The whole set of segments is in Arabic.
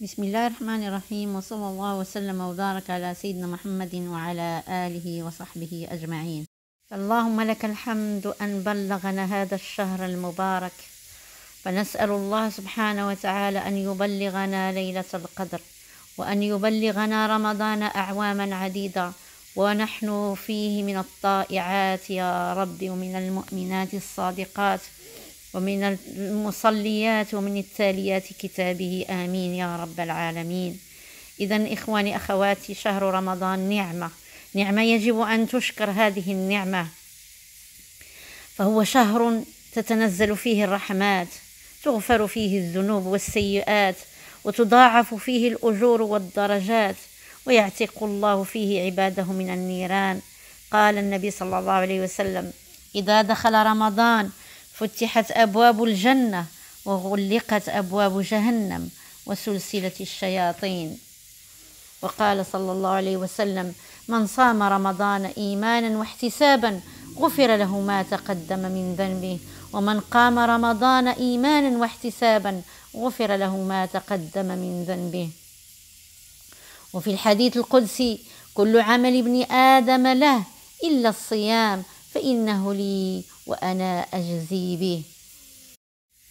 بسم الله الرحمن الرحيم وصلى الله وسلم وبارك على سيدنا محمد وعلى آله وصحبه أجمعين اللهم لك الحمد أن بلغنا هذا الشهر المبارك فنسأل الله سبحانه وتعالى أن يبلغنا ليلة القدر وأن يبلغنا رمضان أعواما عديدة ونحن فيه من الطائعات يا رب ومن المؤمنات الصادقات ومن المصليات ومن التاليات كتابه آمين يا رب العالمين. إذا إخواني أخواتي شهر رمضان نعمة. نعمة يجب أن تشكر هذه النعمة. فهو شهر تتنزل فيه الرحمات تغفر فيه الذنوب والسيئات وتضاعف فيه الأجور والدرجات ويعتق الله فيه عباده من النيران. قال النبي صلى الله عليه وسلم إذا دخل رمضان فتحت أبواب الجنة وغلقت أبواب جهنم وسلسلة الشياطين. وقال صلى الله عليه وسلم من صام رمضان إيمانا واحتسابا غفر له ما تقدم من ذنبه ومن قام رمضان إيمانا واحتسابا غفر له ما تقدم من ذنبه. وفي الحديث القدسي كل عمل ابن آدم له إلا الصيام فإنه لي وأنا أجزي به.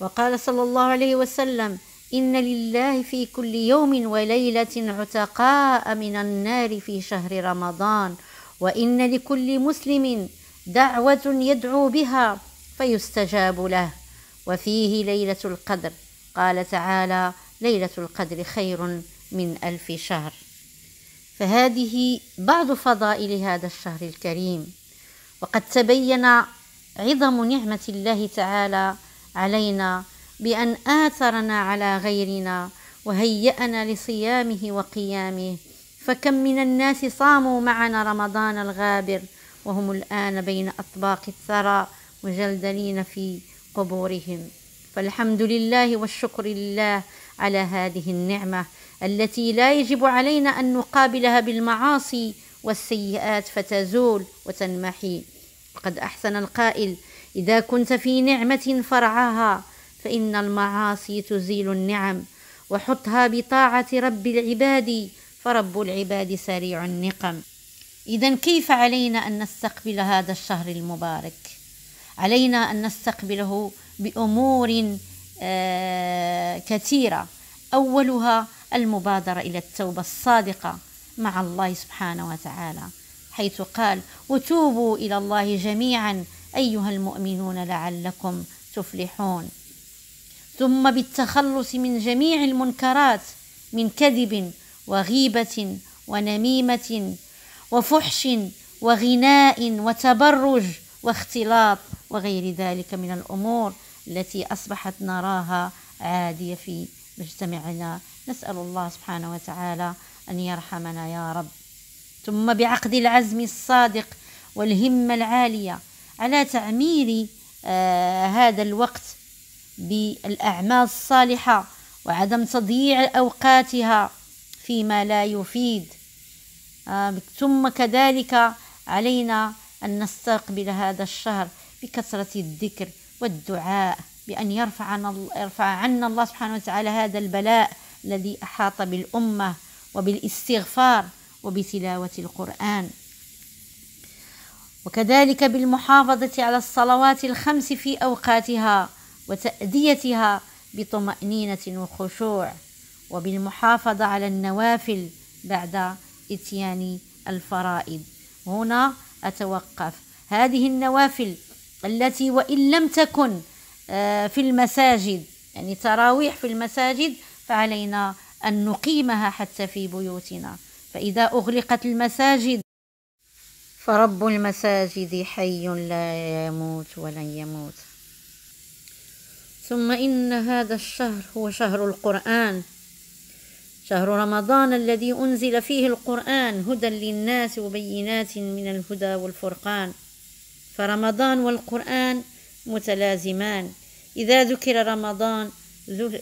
وقال صلى الله عليه وسلم إن لله في كل يوم وليلة عتقاء من النار في شهر رمضان وإن لكل مسلم دعوة يدعو بها فيستجاب له. وفيه ليلة القدر. قال تعالى ليلة القدر خير من ألف شهر. فهذه بعض فضائل هذا الشهر الكريم. وقد تبين عظم نعمة الله تعالى علينا بأن آثرنا على غيرنا وهيأنا لصيامه وقيامه. فكم من الناس صاموا معنا رمضان الغابر وهم الآن بين أطباق الثرى مجلدلين في قبورهم. فالحمد لله والشكر لله على هذه النعمة التي لا يجب علينا أن نقابلها بالمعاصي والسيئات فتزول وتنمحي. وقد أحسن القائل إذا كنت في نعمة فرعها فإن المعاصي تزيل النعم وحطها بطاعة رب العباد فرب العباد سريع النقم. إذا كيف علينا أن نستقبل هذا الشهر المبارك؟ علينا أن نستقبله بأمور آه كثيرة. أولها المبادرة إلى التوبة الصادقة مع الله سبحانه وتعالى. حيث قال وتوبوا إلى الله جميعا أيها المؤمنون لعلكم تفلحون. ثم بالتخلص من جميع المنكرات من كذب وغيبة ونميمة وفحش وغناء وتبرج واختلاط وغير ذلك من الأمور التي أصبحت نراها عادية في مجتمعنا. نسأل الله سبحانه وتعالى أن يرحمنا يا رب. ثم بعقد العزم الصادق والهمة العالية. على تعمير آه هذا الوقت بالأعمال الصالحة وعدم تضييع أوقاتها فيما لا يفيد. آه ثم كذلك علينا أن نستقبل هذا الشهر بكثرة الذكر والدعاء بأن يرفع عنا, يرفع عنا الله سبحانه وتعالى هذا البلاء الذي أحاط بالأمة وبالاستغفار. وبتلاوة القرآن. وكذلك بالمحافظة على الصلوات الخمس في أوقاتها وتأديتها بطمأنينة وخشوع وبالمحافظة على النوافل بعد إتيان الفرائض. هنا أتوقف. هذه النوافل التي وإن لم تكن آه، في المساجد يعني تراويح في المساجد فعلينا أن نقيمها حتى في بيوتنا. فإذا أغلقت المساجد فرب المساجد حي لا يموت ولن يموت. ثم إن هذا الشهر هو شهر القرآن. شهر رمضان الذي أنزل فيه القرآن هدى للناس وبينات من الهدى والفرقان. فرمضان والقرآن متلازمان. إذا ذكر رمضان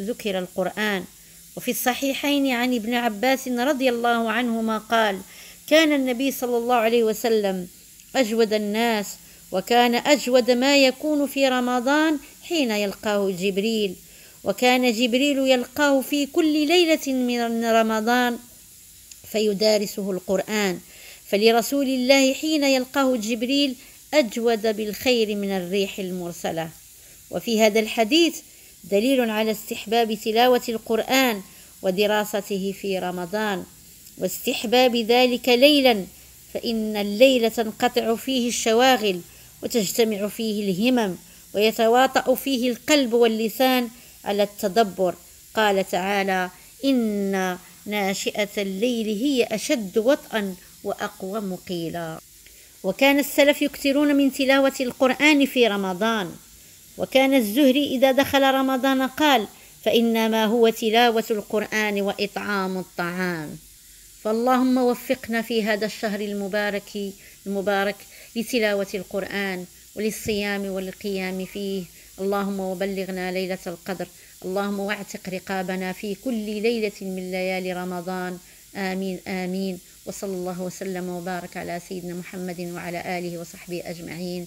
ذكر القرآن. وفي الصحيحين عن ابن عباس رضي الله عنهما قال كان النبي صلى الله عليه وسلم أجود الناس وكان أجود ما يكون في رمضان حين يلقاه جبريل وكان جبريل يلقاه في كل ليلة من رمضان فيدارسه القرآن. فلرسول الله حين يلقاه جبريل أجود بالخير من الريح المرسلة. وفي هذا الحديث دليل على استحباب تلاوة القرآن ودراسته في رمضان. واستحباب ذلك ليلا فإن الليل تنقطع فيه الشواغل وتجتمع فيه الهمم ويتواطأ فيه القلب واللسان على التدبر. قال تعالى إن ناشئة الليل هي أشد وطئا وأقوم قيلا. وكان السلف يكثرون من تلاوة القرآن في رمضان. وكان الزهري إذا دخل رمضان قال فإنما هو تلاوة القرآن وإطعام الطعام. فاللهم وفقنا في هذا الشهر المبارك المبارك لتلاوة القرآن وللصيام والقيام فيه. اللهم وبلغنا ليلة القدر. اللهم واعتق رقابنا في كل ليلة من ليالي رمضان. آمين آمين. وصلى الله وسلم وبارك على سيدنا محمد وعلى آله وصحبه أجمعين.